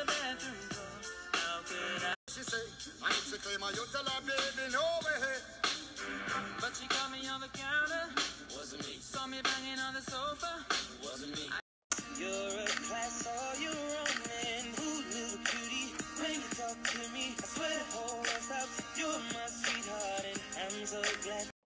the bathroom door. How could I? She say, I need to claim my youth till I baby no way. But she caught me on the counter. Wasn't me. Saw me banging on the sofa. Wasn't me. You're a class all your own, man. Ooh, little cutie, when you talk to me, I swear the whole world stops. You're my sweetheart, and I'm so glad.